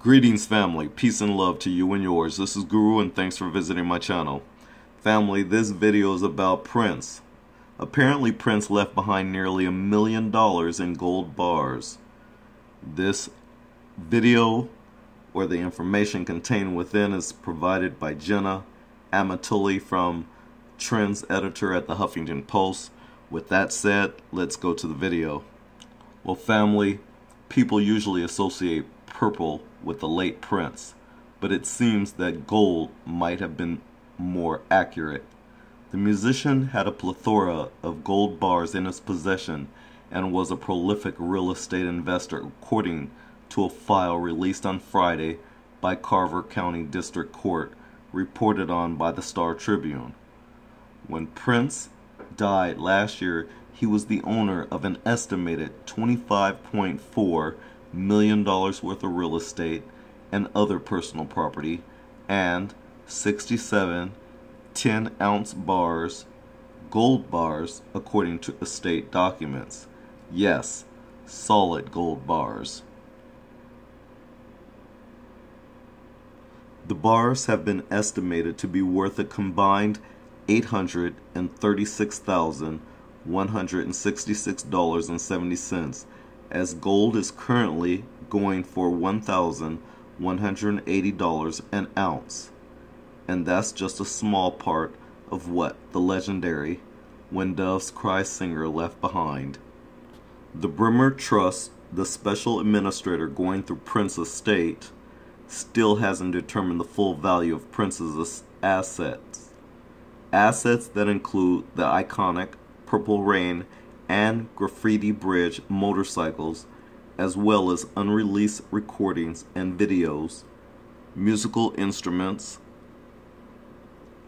Greetings, family. Peace and love to you and yours. This is Guru, and thanks for visiting my channel. Family, this video is about Prince. Apparently, Prince left behind nearly a million dollars in gold bars. This video, or the information contained within, is provided by Jenna Amatulli from Trends Editor at the Huffington Post. With that said, let's go to the video. Well, family, people usually associate purple with the late Prince, but it seems that gold might have been more accurate. The musician had a plethora of gold bars in his possession and was a prolific real estate investor according to a file released on Friday by Carver County District Court reported on by the Star Tribune. When Prince died last year, he was the owner of an estimated 25.4 million dollars worth of real estate and other personal property and 67 10 ounce bars gold bars according to estate documents. Yes solid gold bars. The bars have been estimated to be worth a combined $836,166.70 as gold is currently going for $1,180 an ounce. And that's just a small part of what the legendary When Doves Cry singer left behind. The Bremer Trust, the special administrator going through Prince's estate, still hasn't determined the full value of Prince's assets. Assets that include the iconic Purple Rain and Graffiti Bridge motorcycles, as well as unreleased recordings and videos, musical instruments,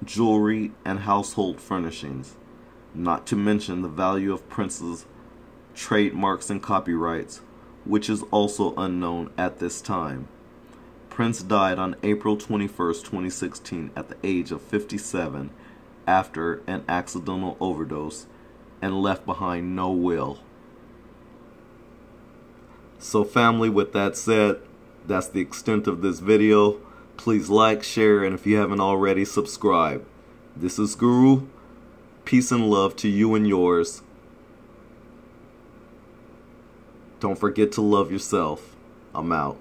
jewelry, and household furnishings, not to mention the value of Prince's trademarks and copyrights, which is also unknown at this time. Prince died on April 21, 2016, at the age of 57 after an accidental overdose and left behind no will. So family, with that said, that's the extent of this video. Please like, share, and if you haven't already, subscribe. This is Guru. Peace and love to you and yours. Don't forget to love yourself. I'm out.